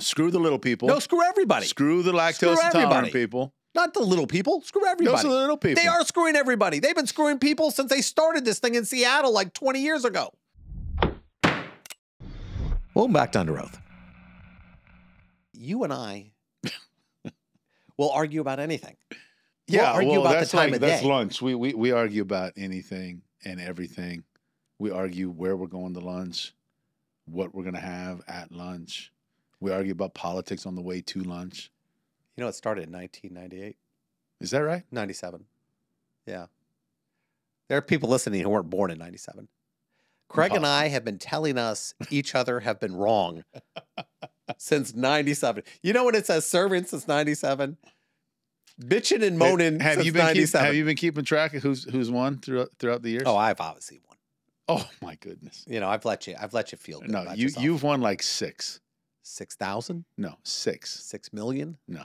Screw the little people. No, screw everybody. Screw the lactose Screw intolerant everybody. people. Not the little people. Screw everybody. Those are the little people. They are screwing everybody. They've been screwing people since they started this thing in Seattle like 20 years ago. Welcome back to Under Oath. You and I will argue about anything. We'll Yeah, argue well, about the that's time like of that's day. lunch. We, we we argue about anything and everything. We argue where we're going to lunch, what we're gonna have at lunch. We argue about politics on the way to lunch. You know, it started in 1998, Is that right? 97. Yeah. There are people listening who weren't born in 97. Craig and I have been telling us each other have been wrong since 97. You know when it says serving since 97? Bitching and moaning have since you been keep, have you been keeping track of who's who's won throughout throughout the years? oh, I've obviously won. oh my goodness! You know, I've let you I've let you feel good No, you yourself. you've won like six. 6,000, No, six. 6 million? No.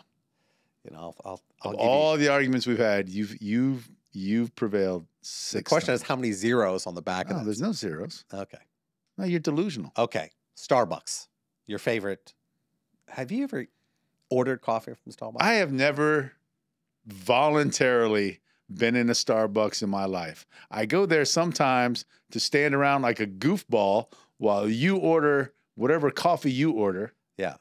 You know, I'll I'll, I'll Of give you all the arguments we've had, you've you've you've prevailed six. The question is how many zeros on the back No, of there's no zeros. Okay. No, you're delusional. Okay. Starbucks. Your favorite. Have you ever ordered coffee from Starbucks? I have never voluntarily been in a Starbucks in my life. I go there sometimes to stand around like a goofball while you order whatever coffee you order. yeah.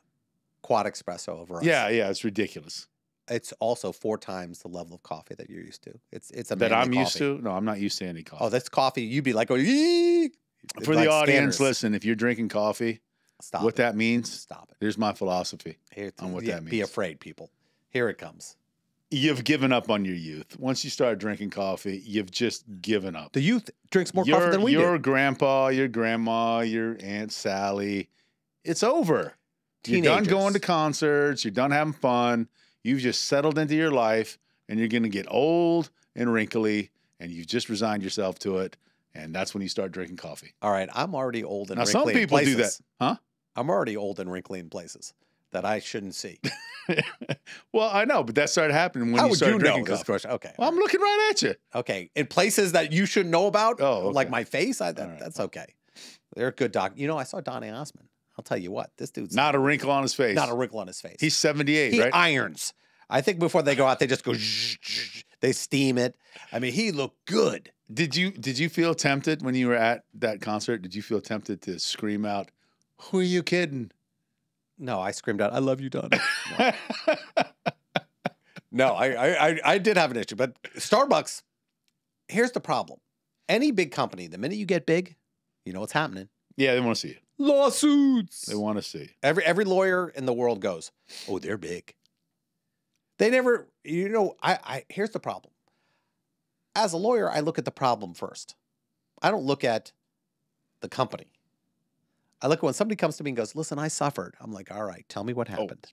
Quad espresso over us. Yeah, yeah, it's ridiculous. It's also four times the level of coffee that you're used to. It's it's a that I'm used to. No, I'm not used to any coffee. Oh, that's coffee. You'd be like, oh. For like the audience, scanners. listen, if you're drinking coffee, Stop what it. that means, Stop it. here's my philosophy. Here, on what yeah, that means. Be afraid, people. Here it comes. You've given up on your youth. Once you start drinking coffee, you've just given up. The youth drinks more your, coffee than we your do. grandpa, your grandma, your aunt Sally. It's over. You're done going to concerts. You're done having fun. You've just settled into your life, and you're going to get old and wrinkly, and you've just resigned yourself to it. And that's when you start drinking coffee. All right, I'm already old and now, wrinkly some in people do that, places. huh? I'm already old and wrinkly in places that I shouldn't see. well, I know, but that started happening when How you started you know drinking coffee. question? Okay. Well, I'm looking right at you. Okay, in places that you should know about, Oh, like my face, I, that, right. that's okay. They're a good doc. You know, I saw Donny Osmond. I'll tell you what, this dude's Not a wrinkle on his face. not a wrinkle on his face. He's 78, he right? irons. I think before they go out, they just go. They steam it. I mean, he looked good. Did you did you feel tempted when you were at that concert? Did you feel tempted to scream out, "Who are you kidding?" No, I screamed out, "I love you, Donny." no, I, I, I, I did have an issue, but Starbucks. Here's the problem: any big company, the minute you get big, you know what's happening. yeah, they want to see you. Lawsuits. They want to see. Every every lawyer in the world goes, "Oh, they're big." They never, you know. I, I here's the problem. As a lawyer, I look at the problem first. I don't look at the company. I look at when somebody comes to me and goes, "Listen, I suffered." I'm like, "All right, tell me what oh. happened."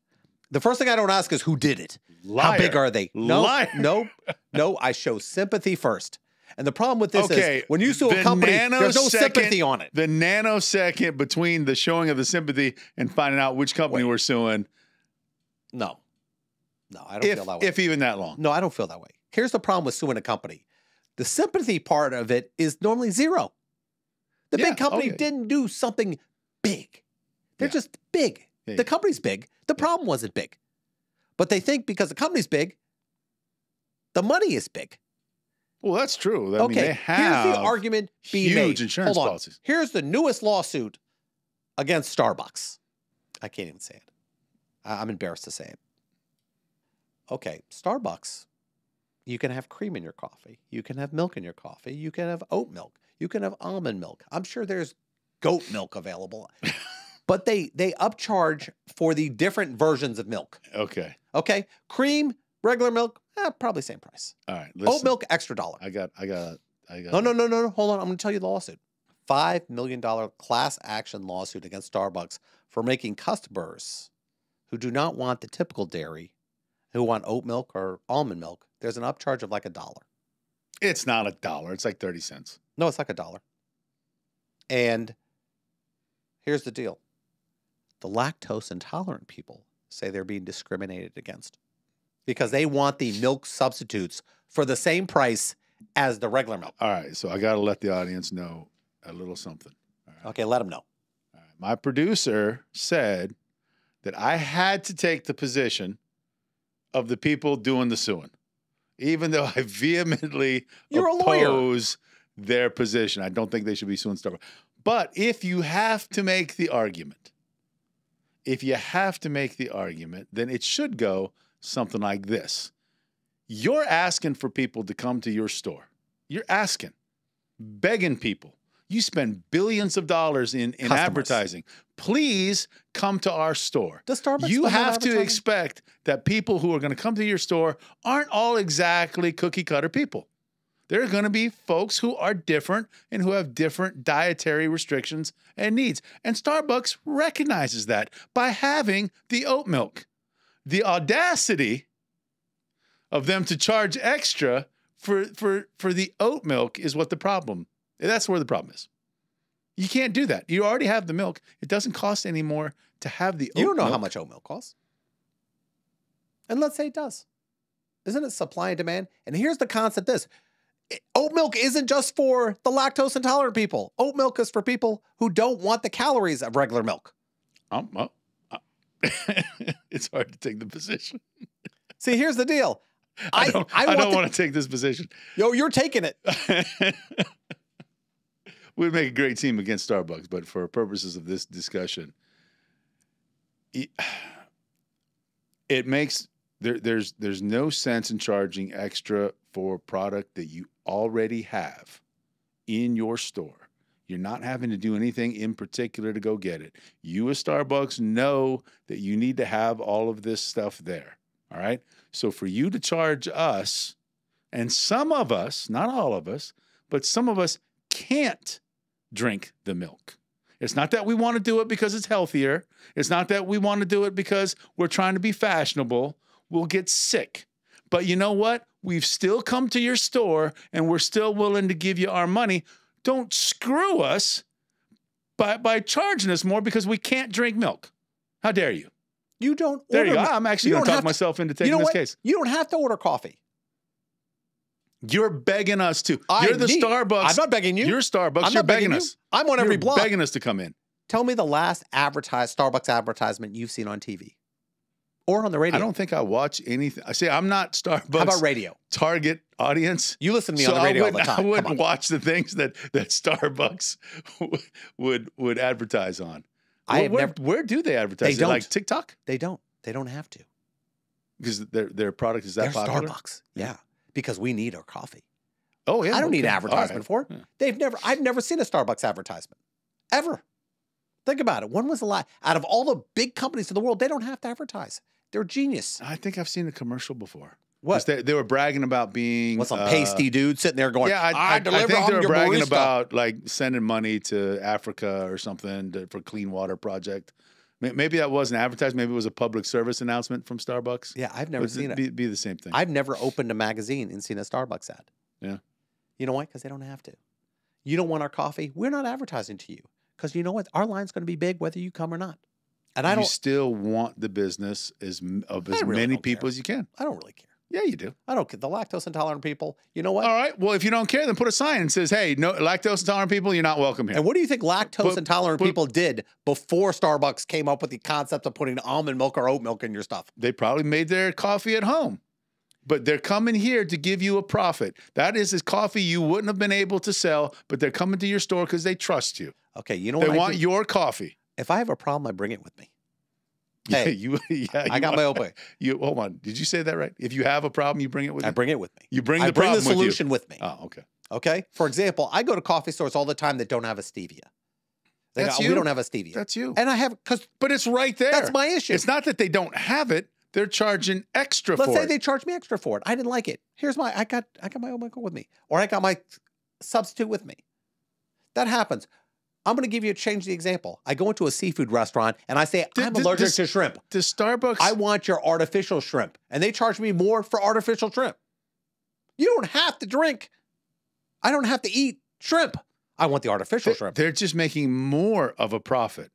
The first thing I don't ask is who did it. How big are they? No, Liar. no, no. I show sympathy first. And the problem with this Okay, is when you sue a the company, there's no sympathy on it. The nanosecond between the showing of the sympathy and finding out which company Wait. we're suing, No, no, I don't if feel that way. if even that long. No, I don't feel that way. Here's the problem with suing a company. The sympathy part of it is normally zero. The Yeah, big company okay. didn't do something big. They're Yeah. just big. The company's big. The problem wasn't big. But they think because the company's big, the money is big. Well, that's true. I okay, mean, they have here's the argument being huge made. insurance Hold on. policies. Here's the newest lawsuit against Starbucks. I can't even say it. I'm embarrassed to say it. Okay, Starbucks. You can have cream in your coffee. You can have milk in your coffee. You can have oat milk. You can have almond milk. I'm sure there's goat milk available. but they they upcharge for the different versions of milk. Okay. Okay? Cream, regular milk, eh, probably same price. All right. Listen, Oat milk, extra dollar. I got. I got. I got. No, no, no, no, no. Hold on. I'm going to tell you the lawsuit. $5 million class action lawsuit against Starbucks for making customers who do not want the typical dairy, who want oat milk or almond milk, there's an upcharge of like a dollar. It's not a dollar. It's like thirty cents. No, it's like a dollar. And here's the deal the lactose intolerant people say they're being discriminated against because they want the milk substitutes for the same price as the regular milk. All right. So I got to let the audience know a little something. All right. Okay, let them know. All right. My producer said that I had to take the position of the people doing the suing, even though I vehemently You're oppose their position. I don't think they should be suing Starbucks. But if you have to make the argument, if you have to make the argument, then it should go something like this. You're asking for people to come to your store. You're asking, begging people. You spend billions of dollars in, in Customers. advertising. Please come to our store. Does Starbucks You have to expect that people who are going to come to your store aren't all exactly cookie cutter people. There are going to be folks who are different and who have different dietary restrictions and needs. And Starbucks recognizes that by having the oat milk. The audacity of them to charge extra for for for the oat milk is what the problem. That's where the problem is. You can't do that. You already have the milk. It doesn't cost any more to have the oat milk. You don't know how much oat milk costs. And let's say it does. Isn't it supply and demand? And here's the concept this oat milk isn't just for the lactose intolerant people. Oat milk is for people who don't want the calories of regular milk. Um, well, uh, it's hard to take the position. See, here's the deal. I, I- don't, I I, want don't want to take this position. Yo, you're taking it. We'd make a great team against Starbucks, but for purposes of this discussion, it, it makes there, there's there's no sense in charging extra for a product that you already have in your store. You're not having to do anything in particular to go get it. You as Starbucks know that you need to have all of this stuff there. All right. So for you to charge us, and some of us, not all of us, but some of us can't drink the milk. It's not that we want to do it because it's healthier. It's not that we want to do it because we're trying to be fashionable. We'll get sick. But you know what? We've still come to your store and we're still willing to give you our money. Don't screw us by, by charging us more because we can't drink milk. How dare you? You don't. There you go. I'm actually you going to talk myself into You taking know this what? case. You don't have to order coffee. You're begging us to. I You're the need- Starbucks. I'm not begging you. You're Starbucks. I'm You're not begging begging you. us. I'm on every You're block. begging us to come in. Tell me the last advertised Starbucks advertisement you've seen on TV or on the radio. I don't think I watch anything. I say I'm not Starbucks How about radio? target audience. You listen to me so on the radio I all the wouldn't, time. I wouldn't watch the things that that Starbucks would would advertise on. I where, never- where do they advertise? They it Like don't. TikTok They don't. They don't have to. because their their product is that They're popular. Starbucks. Yeah. Because we need our coffee. Oh yeah, I don't need okay. All advertisement right. for it. Yeah. They've never I've never seen a Starbucks advertisement. Ever. Think about it. When was the last out of all the big companies in the world, they don't have to advertise. They're genius. I think I've seen a commercial before. What? They, they were bragging about being What's some uh, pasty dude sitting there going, yeah, I, I, I, I think they were bragging barista." about like sending money to Africa or something to, for Clean Water Project. Maybe that wasn't advertised. Maybe it was a public service announcement from Starbucks. Yeah, I've never But seen it. Be, be the same thing. I've never opened a magazine and seen a Starbucks ad. Yeah. You know why? Because they don't have to. You don't want our coffee. We're not advertising to you because you know what? Our line's going to be big whether you come or not. And I you don't. still want the business as of as really many people care. as you can. I don't really care. Yeah, you do. I don't care. The lactose intolerant people. You know what? All right. Well, if you don't care, then put a sign and says, "Hey, no lactose intolerant people, you're not welcome here." And what do you think lactose But- intolerant but- people did before Starbucks came up with the concept of putting almond milk or oat milk in your stuff? they probably made their coffee at home, but they're coming here to give you a profit. That is this coffee you wouldn't have been able to sell, but they're coming to your store because they trust you. Okay, you know They what? I want your coffee. If I have a problem, I bring it with me. Yeah, Hey, you, yeah, I you got want- my own way. You hold on. Did you say that right? If you have a problem, you bring it with I you. bring it with me. You bring I the bring the problem with solution with me. Oh, okay. Okay. For example, I go to coffee stores all the time that don't have a stevia. They That's go, "Oh, you. we don't have a stevia. That's you. and I have because But it's right there. that's my issue. It's not that they don't have it; they're charging extra Let's say it. they charge me extra for it. I didn't like it. Here's my I got I got my own with me, or I got my substitute with me. That happens. I'm going to give you a change the example. I go into a seafood restaurant and I say I'm th- allergic to shrimp. Does Starbucks? I want your artificial shrimp, and they charge me more for artificial shrimp. You don't have to drink. I don't have to eat shrimp. I want the artificial they- shrimp. they're just making more of a profit.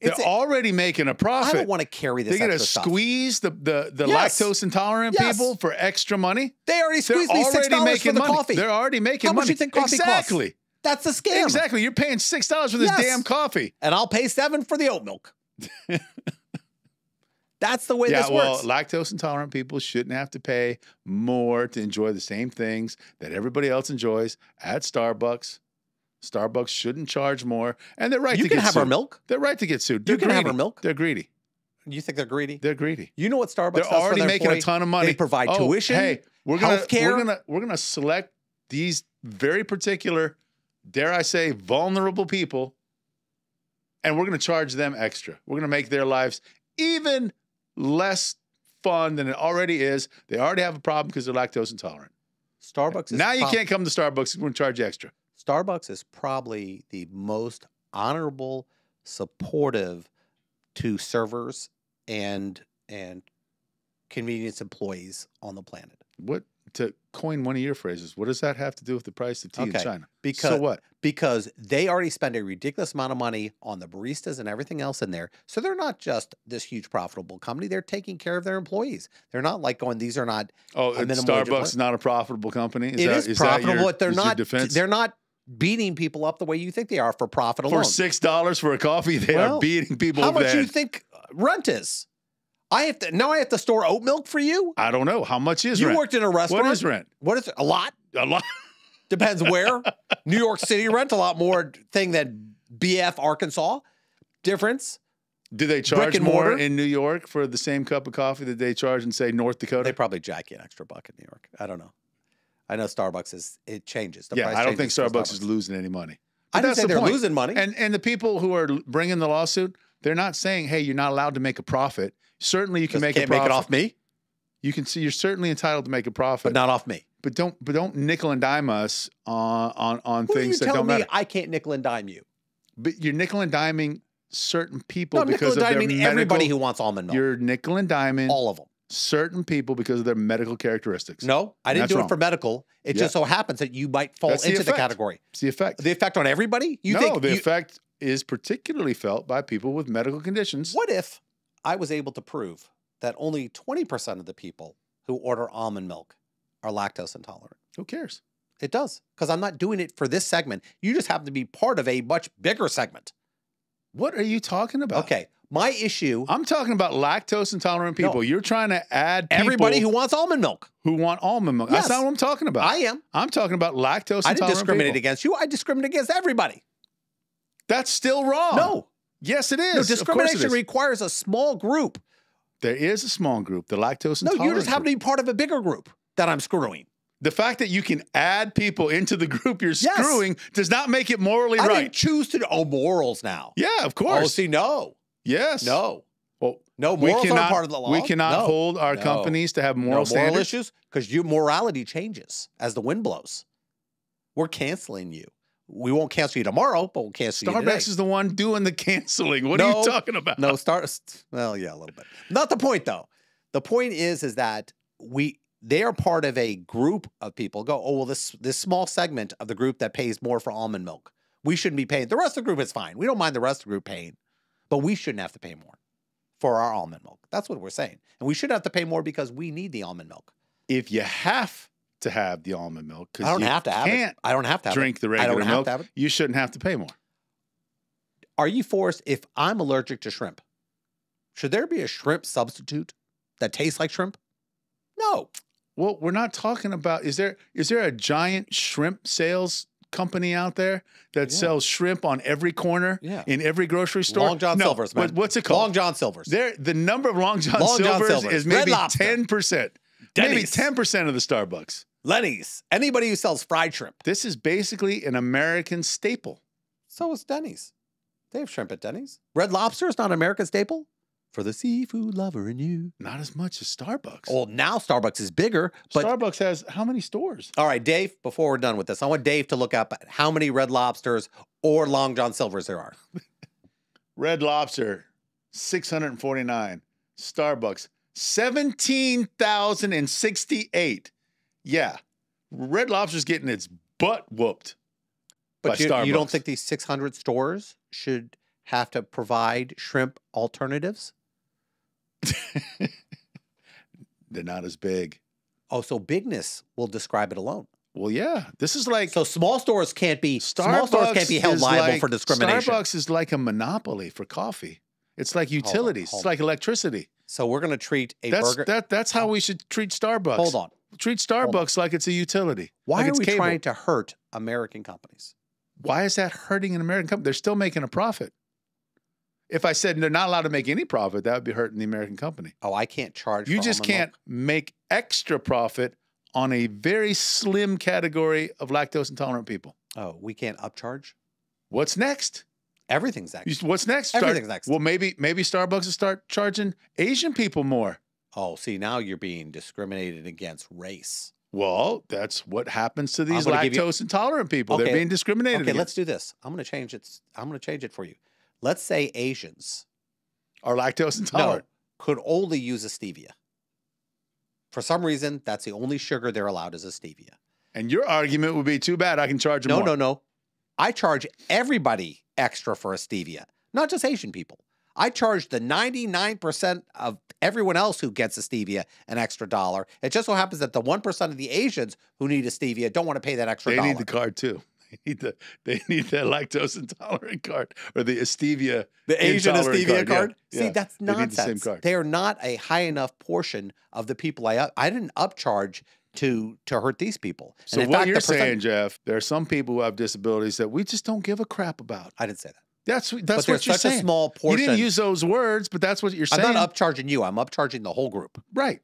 It's they're a- already making a profit. I don't want to carry this They're gonna stuff. squeeze the the, the Yes. lactose intolerant Yes. people for extra money. They already They're squeezed me six dollars for the money. coffee. They're already making How much money. do you think coffee costs? That's a scam. Exactly. You're paying six dollars for this Yes. damn coffee. And I'll pay seven for the oat milk. That's the way yeah, this well, works. lactose intolerant people shouldn't have to pay more to enjoy the same things that everybody else enjoys at Starbucks. Starbucks shouldn't charge more, and they're right you to can get have sued. our milk. They're right to get sued. They're You can have our milk. They're greedy. You think they're greedy? They're greedy. You know what Starbucks They're does for already making a ton of money. They provide Oh, tuition. Hey, we're gonna healthcare. we're gonna we're gonna select these very particular, dare I say, vulnerable people, and we're gonna charge them extra. We're gonna make their lives even less fun than it already is. They already have a problem because they're lactose intolerant. Starbucks is now you can't come to Starbucks. We're gonna charge you extra. Starbucks is probably the most honorable, supportive to servers and and convenience employees on the planet. What to coin one of your phrases? What does that have to do with the price of tea in China? Because so what? because they already spend a ridiculous amount of money on the baristas and everything else in there. So they're not just this huge profitable company. They're taking care of their employees. They're not like going, these are not Oh, a minimum Starbucks is not a profitable company. Is It that, is is profitable, your- but they're not they're not beating people up the way you think they are for profit alone. for six dollars for a coffee. They Well, are beating people. How much the you think rent is? I have to now I have to store oat milk for you? I don't know how much is you rent. worked in a restaurant. what is rent? What is it? A lot? A lot. Depends where. New York City rent a lot more thing than BF Arkansas. Difference. Do they charge more mortar? in New York for the same cup of coffee that they charge in say North Dakota? They probably jack you an extra buck in New York. I don't know. I know Starbucks is it changes. The yeah, price I don't think for Starbucks, is losing any money. I But didn't say the they're point. losing money. And and the people who are bringing the lawsuit, they're not saying, "Hey, you're not allowed to make a profit." Certainly, you can make can't a profit. make it off me, You can see you're certainly entitled to make a profit, but not off me. but don't but don't nickel and dime us on on on Who are you things that don't me matter. I can't nickel and dime you? But you're nickel and diming certain people No, because of their medical. everybody who wants almond milk. you're nickel and diming All of them. certain people because of their medical characteristics. No, I didn't do wrong. it for medical. It Yeah. just so happens that you might fall That's into the effect. category. It's the effect. The effect on everybody? You no, think the you- effect is particularly felt by people with medical conditions. What if I was able to prove that only 20% of the people who order almond milk are lactose intolerant? Who cares? It does, because I'm not doing it for this segment. You just happen to be part of a much bigger segment. What are you talking about? Okay. My issue, I'm talking about lactose intolerant No. people. You're trying to add people everybody who wants almond milk. who want almond milk. Yes. That's not what I'm talking about. I am. I'm talking about lactose I intolerant didn't discriminate people. against you. I discriminate against everybody. That's still wrong. No, Yes, it is. no, course it discrimination is. requires a small group. there is a small group, the lactose No, you just happen to be part of a bigger group that I'm screwing. The fact that you can add people into the group you're Yes. screwing does not make it morally I right. choose to. Oh, morals now. Yeah, of Oh, course. see, no, yes. no, Well, no. we Morals cannot, aren't part of the law. we cannot No. hold our No. companies to have No moral moral standards. issues because your morality changes as the wind blows. We're canceling you. We won't cancel you tomorrow, but we'll cancel you today. Starbucks is the one doing the canceling. What are you talking about? no start. Well, yeah, a little bit. Not the point though. The point is, is that we they are part of a group of people. Go, oh well, this this small segment of the group that pays more for almond milk. We shouldn't be paying. The rest of the group is fine. We don't mind the rest of the group paying, but we shouldn't have to pay more for our almond milk. That's what we're saying, and we should have to pay more because we need the almond milk. If you have to have the almond milk, because I don't you have to have can't it. I don't have to have drink it. the I regular don't have milk, to have it. you shouldn't have to pay more. Are you forced? If I'm allergic to shrimp, should there be a shrimp substitute that tastes like shrimp? No. Well, we're not talking about is there is there a giant shrimp sales company out there that Yeah. sells shrimp on every corner Yeah. in every grocery store? Long John no. Silver's, man. What's it called? Long John Silver's. There, the number of Long John Long John Silvers Silver's. is maybe ten percent, maybe ten percent of the Starbucks. Lenny's. Anybody who sells fried shrimp. This is basically an American staple. So is Denny's. They have shrimp at Denny's. Red Lobster is not an American staple for the seafood lover in you. Not as much as Starbucks. Well, now Starbucks is bigger, but Starbucks has how many stores? all right, Dave. Before we're done with this, I want Dave to look up how many Red Lobsters or Long John Silver's there are. Red Lobster, 649. Starbucks, 17,068. Yeah. Red Lobster's getting its butt whooped. But you, you don't think these 600 stores should have to provide shrimp alternatives? They're not as big. Oh, so bigness will describe it alone. Well, yeah. This is like So small stores can't be small stores can't be held liable like- for discrimination. Starbucks is like a monopoly for coffee. It's like utilities. hold It's like electricity. So we're going to treat a That's burger. that. That's how we should treat Starbucks. Hold on. Treat Starbucks like it's a utility. Why like are we cable. trying to hurt American companies? Why is that hurting an American company? They're still making a profit. If I said they're not allowed to make any profit, that would be hurting the American company. Oh, I can't charge. You just can't make extra profit on a very slim category of lactose intolerant people. Oh, we can't upcharge. What's next? Everything's next. What's next? Start- Everything's next. Well, maybe maybe Starbucks will start charging Asian people more. Oh, see, now you're being discriminated against race. Well, that's what happens to these gonna you- lactose intolerant people. They're being discriminated Okay, against. let's do this. I'm going to change it. I'm going to change it for you. Let's say Asians Are lactose intolerant. no could only use a stevia. For some reason, that's the only sugar they're allowed is a stevia. And your argument would be too bad. I can charge them No, more. no, no. I charge everybody extra for a stevia, not just Asian people. I charge the 99% of everyone else who gets a stevia an extra dollar. It just so happens that the 1% of the Asians who need a stevia don't want to pay that extra They dollar. need the card too. They need the they need that lactose intolerant card or the stevia. The Asian stevia card, card. yeah, See, yeah. that's They the nonsense. same card. They are not a high enough portion of the people I up. I didn't upcharge to to hurt these people. And So what fact, you're the saying, Jeff, there are some people who have disabilities that we just don't give a crap about. I didn't say that. That's that's what you're such saying. a small you didn't use those words, but that's what you're saying. I'm not upcharging you. I'm upcharging the whole group. right,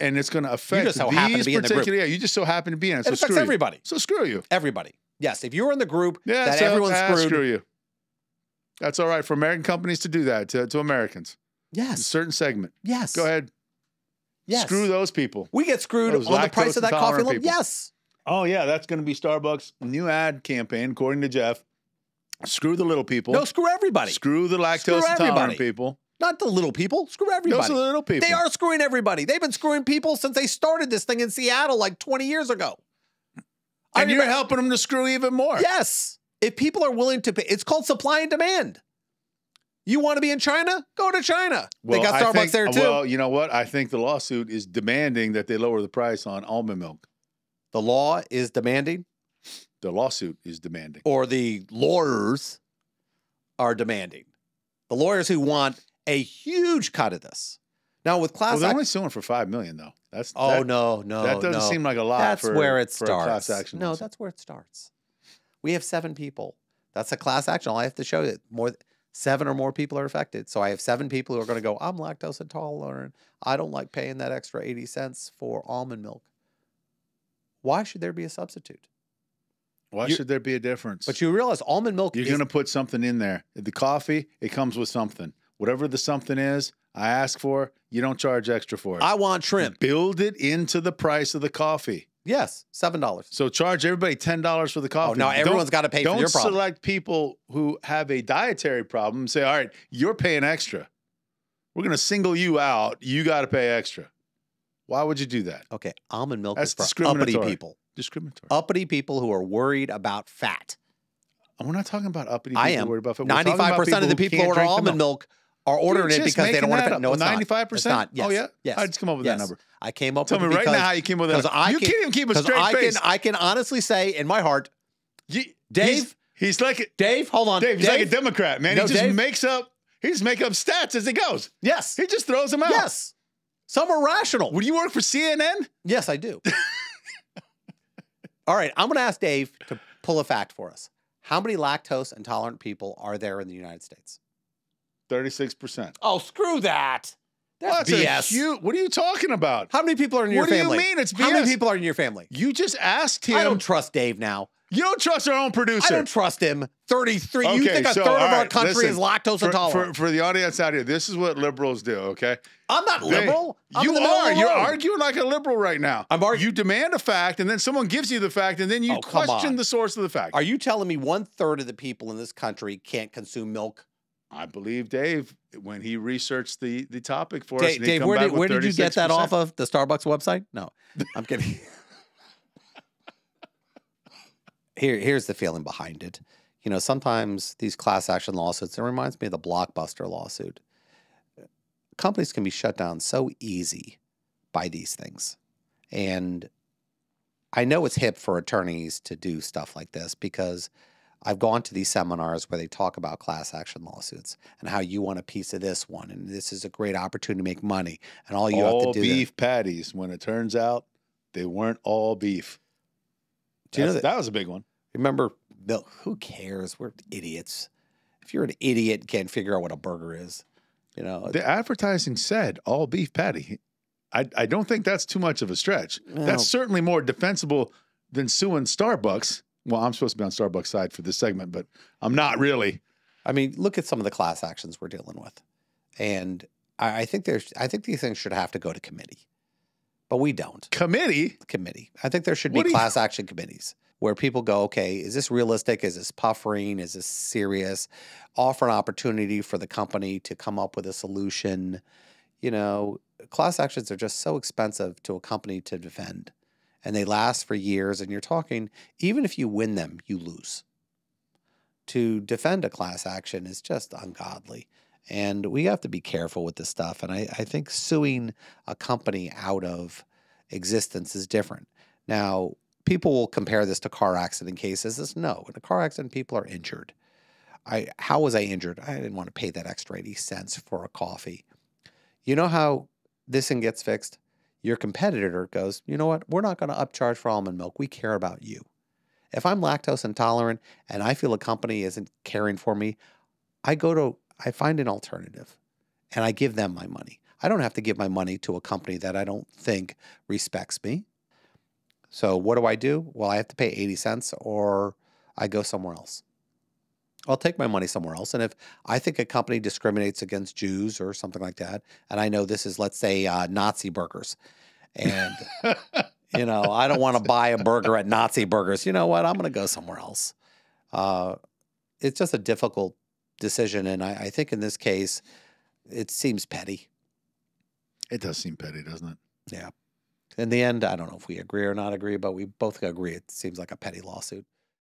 and it's going to affect just so happen to these be in the group. Yeah, you just so happen to be in it. It So affects screw you. everybody. So screw you. Everybody. Yes, if you're in the group Yeah, that so, everyone's ah, screwed. Screw you. That's all right for American companies to do that to, to Americans. A Yes. certain segment. Yes. Go ahead. Yes. Screw those people. We get screwed Those on the price of that coffee lactose-intolerant lump. people. Yes. Oh yeah, that's going to be Starbucks' new ad campaign, according to Jeff. Screw the little people. No, screw everybody. Screw the lactose Screw intolerant people. Not the little people. Screw everybody. Those are the little people. They are screwing everybody. They've been screwing people since they started this thing in Seattle like 20 years ago. I and you're helping them to screw even more. Yes. If people are willing to pay, it's called supply and demand. You want to be in China? Go to China. Well, they got Starbucks think- there too. Well, you know what? I think the lawsuit is demanding that they lower the price on almond milk. the law is demanding, The lawsuit is demanding. or the lawyers are demanding. The lawyers who want a huge cut of this. Now with class Well, they're act- only suing for five million, though. That's Oh that, no, no. that doesn't no. seem like a lot. That's for, where it starts. class action. no, lawsuit. that's where it starts. We have seven people. That's a class action. All I have to show that more seven or more people are affected. So I have seven people who are going to go. I'm lactose intolerant. I don't like paying that extra eighty cents for almond milk. Why should there be a substitute? Why you- should there be a difference? But you realize almond milk You're is going to put something in there. The coffee, it comes with something. Whatever the something is, I ask for, you don't charge extra for it. I want shrimp. Build it into the price of the coffee. Yes, seven dollars. So charge everybody ten dollars for the coffee. Oh, coffee. now everyone's got to pay for Don't your problem. select people who have a dietary problem and say, all right, you're paying extra. We're going to single you out. You got to pay extra. Why would you do that? Okay, almond milk That's is for uppity people. Discriminatory. Uppity people who are worried about fat. And We're not talking about uppity people I am. worried about fat. Ninety-five about percent of the people who order almond milk. milk are ordering it because they don't want to. No, it's not. 95%? not. Yes. Oh yeah. Yes. I just come up with yes. that number. I came up Tell with me it right now how you came up with that. I you can, can't even keep a straight I face. can I can honestly say in my heart, You- Dave- he's, he's like a- Dave, hold on, Dave. He's like a Democrat, man. No, he just Dave- makes up. He just make up stats as he goes. Yes, He just throws them out. yes. Some are rational. Would you work for CNN? Yes, I do. All right, I'm going to ask Dave to pull a fact for us. How many lactose intolerant people are there in the United States? Thirty-six percent. Oh, screw that. That's That's BS. a huge. What are you talking about? How many people are in your family? What do you mean it's BS? How many people are in your family? You just asked him. I don't trust Dave now. You don't trust our own producer. I don't trust him. 33. you think a so, third of all our country listen, is lactose for, intolerant? for, for the audience out here, this is what liberals do. Okay, I'm not They- liberal. I'm you in the middle of are. You're arguing like a liberal right now. I'm argu- You demand a fact, and then someone gives you the fact, and then you Oh, question the source of the fact. Are you telling me one third of the people in this country can't consume milk? I believe Dave when he researched the the topic for us. Dave, and Dave come where did where did you get that off of? The Starbucks website? No, I'm kidding. Here, here's the feeling behind it. You know, sometimes these class action lawsuits. It reminds me of the Blockbuster lawsuit. Companies can be shut down so easy by these things, and I know it's hip for attorneys to do stuff like this because I've gone to these seminars where they talk about class action lawsuits and how you want a piece of this one, and this is a great opportunity to make money, and all you all have to do. beef patties. When it turns out they weren't all beef. Do you know that- that was a big one. remember, Bill? Who cares? We're idiots. If you're an idiot, and can't figure out what a burger is. You know, The advertising said all beef patty. I, I don't think that's too much of a stretch. No. That's certainly more defensible than suing Starbucks. Well, I'm supposed to be on Starbucks side for this segment, but I'm not really. I mean, look at some of the class actions we're dealing with, and I, I think there's. I think these things should have to go to committee, but we don't. Committee. committee. I think there should be do you- class action committees where people go, okay, is this realistic? Is this puffering? Is this serious? Offer an opportunity for the company to come up with a solution. You know, class actions are just so expensive to a company to defend and they last for years. And you're talking, even if you win them, you lose. To defend a class action is just ungodly. And we have to be careful with this stuff. And I, I think suing a company out of existence is different. Now, people will compare this to car accident cases. This no, in a car accident, people are injured. I how was I injured? I didn't want to pay that extra 80 cents for a coffee. You know how this thing gets fixed? Your competitor goes, you know what? We're not going to upcharge for almond milk. We care about you. If I'm lactose intolerant and I feel a company isn't caring for me, I go to I find an alternative and I give them my money. I don't have to give my money to a company that I don't think respects me. So what do I do? Well, I have to pay 80 cents or I go somewhere else. I'll take my money somewhere else. And if I think a company discriminates against Jews or something like that, and I know this is, let's say, uh, Nazi burgers, and you know, I don't want to buy a burger at Nazi Burgers. You know what? I'm going to go somewhere else. Uh, it's just a difficult decision, and I, I think in this case, it seems petty. It does seem petty, doesn't it? Yeah. In the end, I don't know if we agree or not agree, but we both agree it seems like a petty lawsuit.